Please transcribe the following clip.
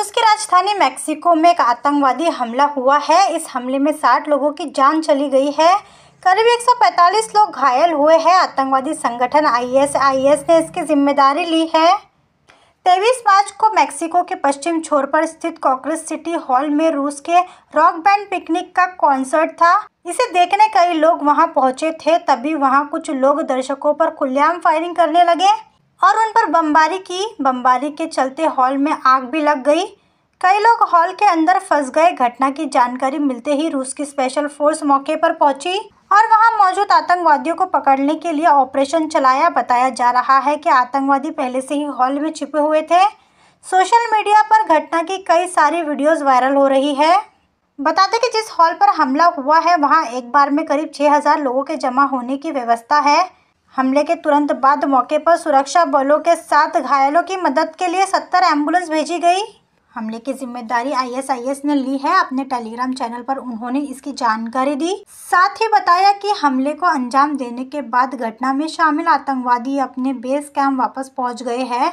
रूस की राजधानी मैक्सिको में एक आतंकवादी हमला हुआ है। इस हमले में 60 लोगों की जान चली गई है। करीब 145 लोग घायल हुए हैं। आतंकवादी संगठन आईएसआईएस ने इसकी ज़िम्मेदारी ली है। तेईस मार्च को मैक्सिको के पश्चिम छोर पर स्थित कॉकरस सिटी हॉल में रूस के रॉक बैंड पिकनिक का कॉन्सर्ट था। इसे देखने कई लोग वहाँ पहुँचे थे। तभी वहाँ कुछ लोग दर्शकों पर खुलेआम फायरिंग करने लगे। और उन पर बमबारी की। बमबारी के चलते हॉल में आग भी लग गई। कई लोग हॉल के अंदर फंस गए। घटना की जानकारी मिलते ही रूस की स्पेशल फोर्स मौके पर पहुँची और वहाँ मौजूद आतंकवादियों को पकड़ने के लिए ऑपरेशन चलाया। बताया जा रहा है कि आतंकवादी पहले से ही हॉल में छिपे हुए थे। सोशल मीडिया पर घटना की कई सारी वीडियोस वायरल हो रही है। बता दें कि जिस हॉल पर हमला हुआ है, वहाँ एक बार में करीब 6000 लोगों के जमा होने की व्यवस्था है। हमले के तुरंत बाद मौके पर सुरक्षा बलों के साथ घायलों की मदद के लिए सत्तर एंबुलेंस भेजी गई। हमले की ज़िम्मेदारी आईएसआईएस ने ली है। अपने टेलीग्राम चैनल पर उन्होंने इसकी जानकारी दी। साथ ही बताया कि हमले को अंजाम देने के बाद घटना में शामिल आतंकवादी अपने बेस कैंप वापस पहुँच गए हैं।